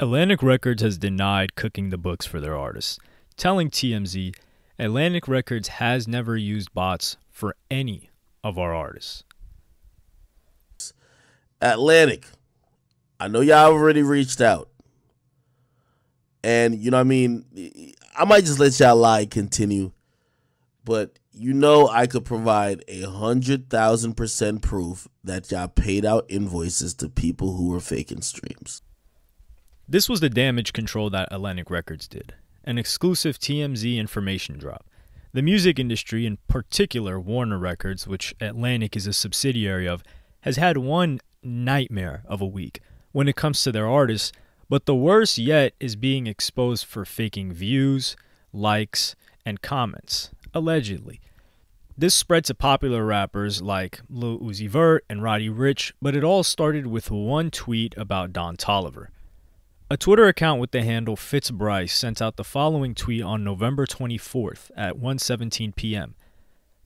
Atlantic Records has denied cooking the books for their artists, telling TMZ Atlantic Records has never used bots for any of our artists. Atlantic, I know y'all already reached out. And, you know what I mean? I might just let y'all lie continue. But you know I could provide a hundred thousand percent proof that y'all paid out invoices to people who were faking streams. This was the damage control that Atlantic Records did, an exclusive TMZ information drop. The music industry, in particular Warner Records, which Atlantic is a subsidiary of, has had one nightmare of a week when it comes to their artists, but the worst yet is being exposed for faking views, likes, and comments, allegedly. This spread to popular rappers like Lil Uzi Vert and Roddy Ricch, but it all started with one tweet about Don Toliver. A Twitter account with the handle FitzBryce sent out the following tweet on November 24th at 1:17 p.m.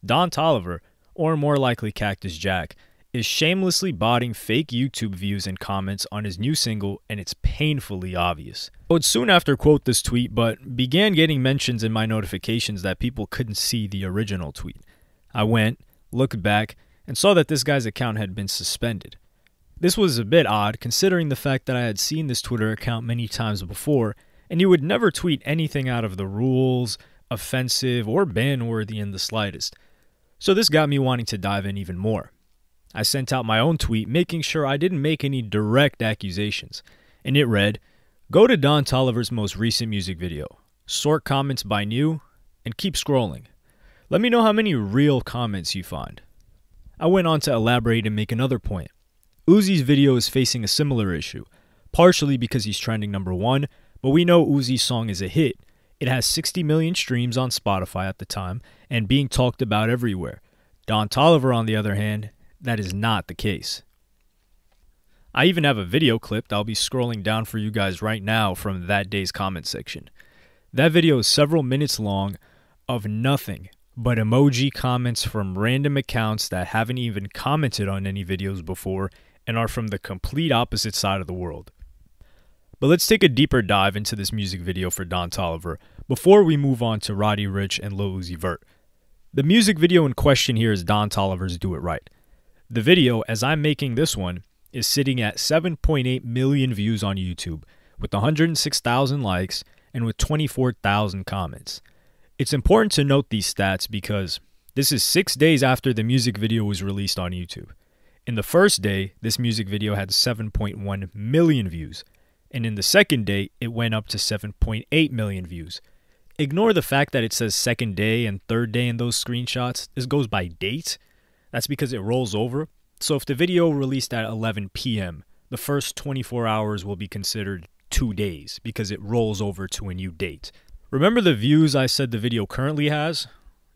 Don Toliver, or more likely Cactus Jack, is shamelessly botting fake YouTube views and comments on his new single, and it's painfully obvious. I would soon after quote this tweet, but began getting mentions in my notifications that people couldn't see the original tweet. I went, looked back, and saw that this guy's account had been suspended. This was a bit odd considering the fact that I had seen this Twitter account many times before, and he would never tweet anything out of the rules, offensive, or ban worthy in the slightest. So this got me wanting to dive in even more. I sent out my own tweet making sure I didn't make any direct accusations, and it read Go to Don Toliver's most recent music video, sort comments by new, and keep scrolling. Let me know how many real comments you find. I went on to elaborate and make another point. Uzi's video is facing a similar issue, partially because he's trending number one, but we know Uzi's song is a hit. It has 60 million streams on Spotify at the time and being talked about everywhere. Don Toliver, on the other hand, that is not the case. I even have a video clip that I'll be scrolling down for you guys right now from that day's comment section. That video is several minutes long of nothing but emoji comments from random accounts that haven't even commented on any videos before and are from the complete opposite side of the world. But let's take a deeper dive into this music video for Don Toliver before we move on to Roddy Ricch and Lil Uzi Vert. The music video in question here is Don Toliver's Do It Right. The video, as I'm making this one, is sitting at 7.8 million views on YouTube, with 106,000 likes and with 24,000 comments. It's important to note these stats because this is six days after the music video was released on YouTube. In the first day, this music video had 7.1 million views, and in the second day, it went up to 7.8 million views. Ignore the fact that it says second day and third day in those screenshots. This goes by date. That's because it rolls over. So if the video released at 11 p.m., the first 24 hours will be considered two days because it rolls over to a new date. Remember the views I said the video currently has?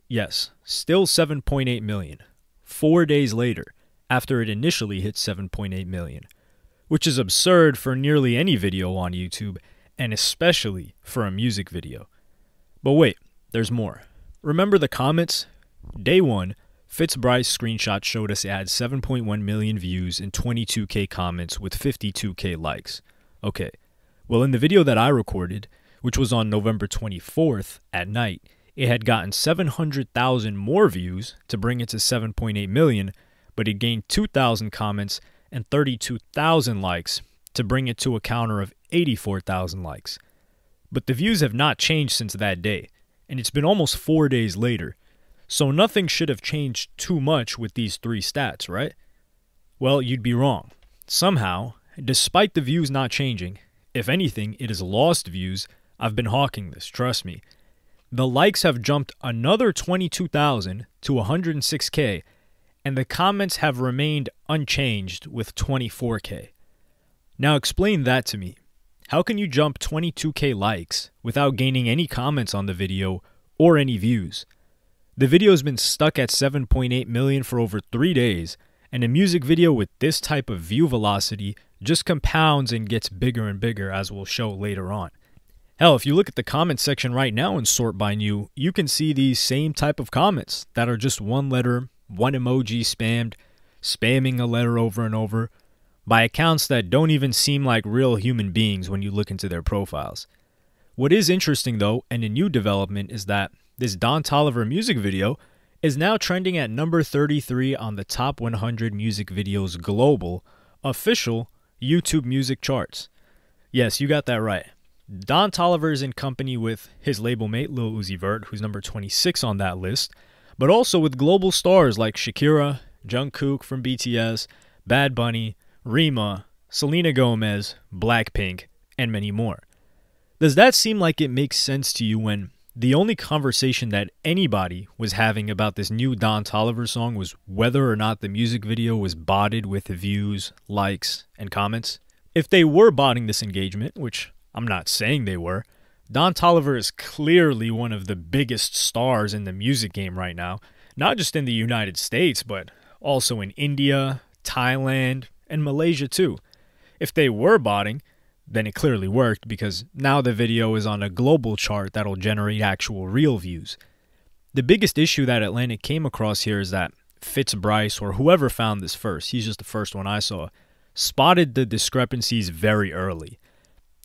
Yes, still 7.8 million. Four days later, after it initially hit 7.8 million, which is absurd for nearly any video on YouTube, and especially for a music video. But wait, there's more. Remember the comments? Day 1, FitzBryce screenshot showed us it had 7.1 million views and 22k comments with 52k likes. Okay, well, in the video that I recorded, which was on November 24th at night, it had gotten 700,000 more views to bring it to 7.8 million, but it gained 2,000 comments and 32,000 likes to bring it to a counter of 84,000 likes. But the views have not changed since that day, and it's been almost four days later, so nothing should have changed too much with these three stats, right? Well, you'd be wrong. Somehow, despite the views not changing, if anything, it has lost views. I've been hawking this, trust me. The likes have jumped another 22,000 to 106k, and the comments have remained unchanged with 24k. Now explain that to me. How can you jump 22k likes without gaining any comments on the video or any views? The video has been stuck at 7.8 million for over 3 days, and a music video with this type of view velocity just compounds and gets bigger and bigger as we'll show later on. Hell, if you look at the comment section right now and sort by new, you can see these same type of comments that are just one letter one emoji spammed, spamming a letter over and over. by accounts that don't even seem like real human beings when you look into their profiles. What is interesting, though, and a new development, is that this Don Toliver music video is now trending at number 33 on the top 100 music videos global official YouTube music charts. Yes, you got that right. Don Toliver is in company with his label mate Lil Uzi Vert, who's number 26 on that list, but also with global stars like Shakira, Jungkook from BTS, Bad Bunny, Rema, Selena Gomez, Blackpink, and many more. Does that seem like it makes sense to you when the only conversation that anybody was having about this new Don Toliver song was whether or not the music video was botted with views, likes, and comments? If they were botting this engagement, which I'm not saying they were, Don Toliver is clearly one of the biggest stars in the music game right now, not just in the United States, but also in India, Thailand, and Malaysia too. If they were botting, then it clearly worked because now the video is on a global chart that'll generate actual real views. The biggest issue that Atlantic came across here is that Fitz Bryce, or whoever found this first, he's just the first one I saw, spotted the discrepancies very early.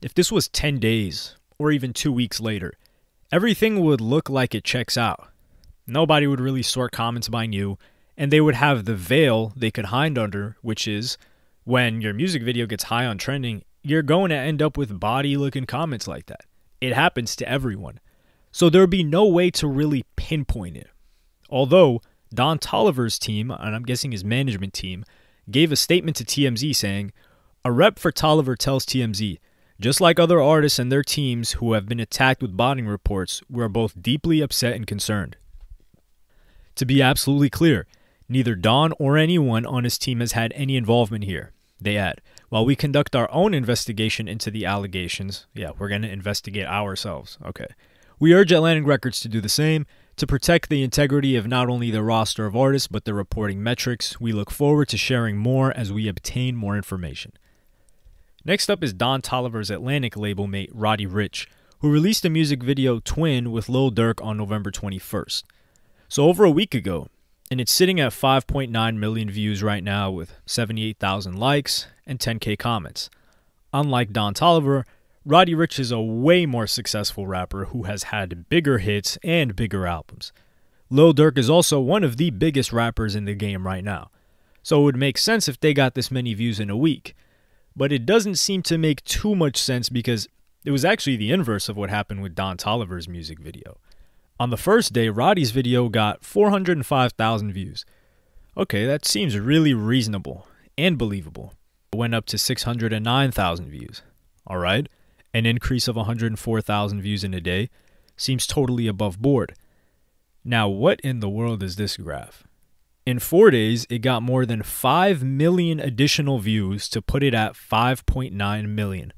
If this was 10 days, or even two weeks later, everything would look like it checks out. Nobody would really sort comments by new, and they would have the veil they could hide under, which is when your music video gets high on trending, you're going to end up with body looking comments like that. It happens to everyone. So there would be no way to really pinpoint it. Although Don Toliver's team, and I'm guessing his management team, gave a statement to TMZ saying, A rep for Toliver tells TMZ, just like other artists and their teams who have been attacked with botting reports, we are both deeply upset and concerned. To be absolutely clear, neither Don or anyone on his team has had any involvement here. They add, while we conduct our own investigation into the allegations, yeah, we're going to investigate ourselves. Okay. We urge Atlantic Records to do the same. To protect the integrity of not only the roster of artists, but the reporting metrics, we look forward to sharing more as we obtain more information. Next up is Don Toliver's Atlantic label mate, Roddy Ricch, who released a music video Twin with Lil Durk on November 21st. So, over a week ago, and it's sitting at 5.9 million views right now with 78,000 likes and 10k comments. Unlike Don Toliver, Roddy Ricch is a way more successful rapper who has had bigger hits and bigger albums. Lil Durk is also one of the biggest rappers in the game right now, so it would make sense if they got this many views in a week. But it doesn't seem to make too much sense because it was actually the inverse of what happened with Don Toliver's music video. On the first day, Roddy's video got 405,000 views. Okay, that seems really reasonable and believable. It went up to 609,000 views. All right, an increase of 104,000 views in a day seems totally above board. Now, what in the world is this graph? In four days, it got more than 5 million additional views to put it at 5.9 million.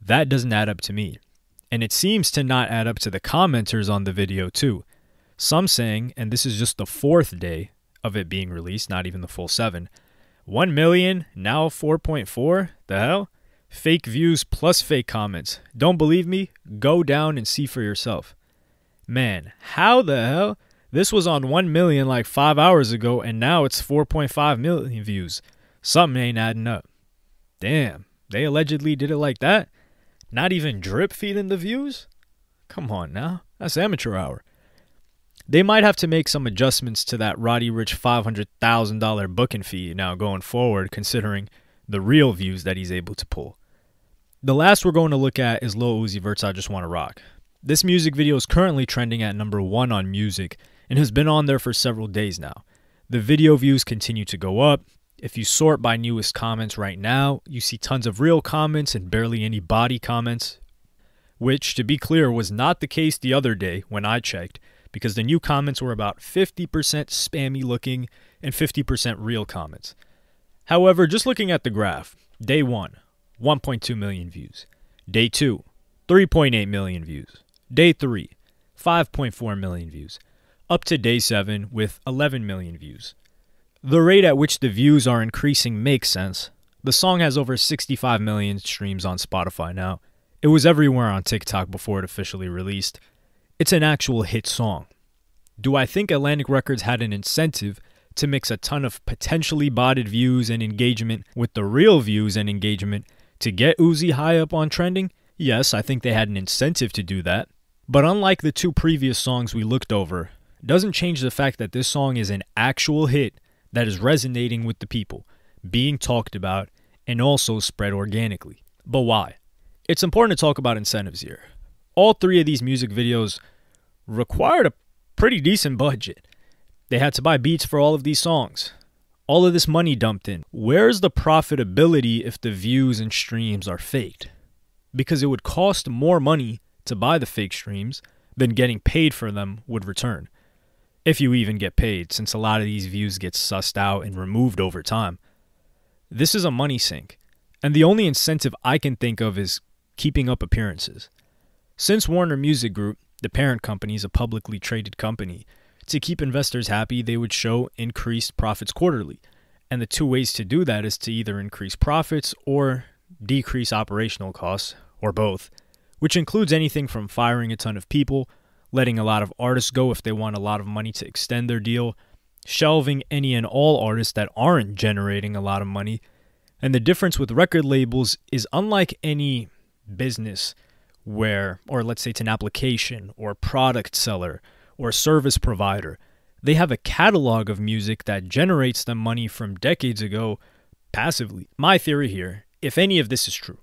That doesn't add up to me. And it seems to not add up to the commenters on the video, too. Some saying, and this is just the fourth day of it being released, not even the full seven, 1 million, now 4.4? The hell? Fake views plus fake comments. Don't believe me? Go down and see for yourself. Man, how the hell? This was on 1 million like five hours ago, and now it's 4.5 million views. Something ain't adding up. Damn, they allegedly did it like that? Not even drip feeding the views? Come on now. That's amateur hour. They might have to make some adjustments to that Roddy Ricch $500,000 booking fee now going forward, considering the real views that he's able to pull. The last we're going to look at is Lil Uzi Vert's I Just Wanna Rock. This music video is currently trending at number one on music and has been on there for several days now. The video views continue to go up, if you sort by newest comments right now, you see tons of real comments and barely any body comments, which, to be clear, was not the case the other day when I checked, because the new comments were about 50% spammy looking and 50% real comments. However, just looking at the graph, day 1, 1.2 million views. Day 2, 3.8 million views. Day 3, 5.4 million views. Up to day 7 with 11 million views. The rate at which the views are increasing makes sense. The song has over 65 million streams on Spotify now. It was everywhere on TikTok before it officially released. It's an actual hit song. Do I think Atlantic Records had an incentive to mix a ton of potentially botted views and engagement with the real views and engagement to get Uzi high up on trending? Yes, I think they had an incentive to do that. But unlike the two previous songs we looked over, doesn't change the fact that this song is an actual hit that is resonating with the people, being talked about, and also spread organically. But why? It's important to talk about incentives here. All three of these music videos required a pretty decent budget. They had to buy beats for all of these songs. All of this money dumped in. Where's the profitability if the views and streams are faked? Because it would cost more money to buy the fake streams than getting paid for them would return. If you even get paid, since a lot of these views get sussed out and removed over time. This is a money sink, and the only incentive I can think of is keeping up appearances. Since Warner Music Group, the parent company, is a publicly traded company, to keep investors happy, they would show increased profits quarterly. And the two ways to do that is to either increase profits or decrease operational costs, or both, which includes anything from firing a ton of people, letting a lot of artists go if they want a lot of money to extend their deal, shelving any and all artists that aren't generating a lot of money. And the difference with record labels is unlike any business where, or let's say it's an application or product seller or service provider, they have a catalog of music that generates them money from decades ago passively. My theory here, if any of this is true,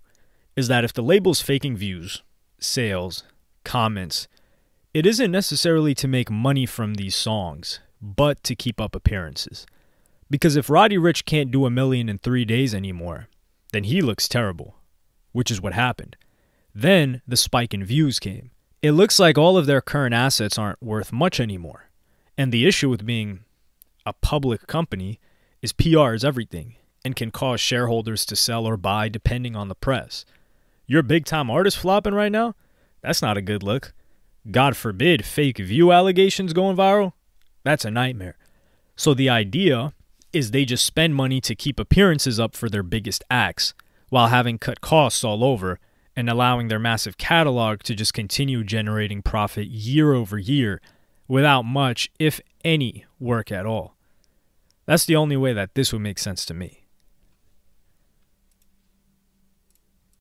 is that if the label's faking views, sales, comments, it isn't necessarily to make money from these songs, but to keep up appearances. Because if Roddy Ricch can't do a million in three days anymore, then he looks terrible, which is what happened. Then the spike in views came. It looks like all of their current assets aren't worth much anymore. And the issue with being a public company is PR is everything and can cause shareholders to sell or buy depending on the press. You're a big time artist flopping right now? That's not a good look. God forbid fake view allegations going viral? That's a nightmare. So the idea is they just spend money to keep appearances up for their biggest acts while having cut costs all over and allowing their massive catalog to just continue generating profit year over year without much, if any, work at all. That's the only way that this would make sense to me.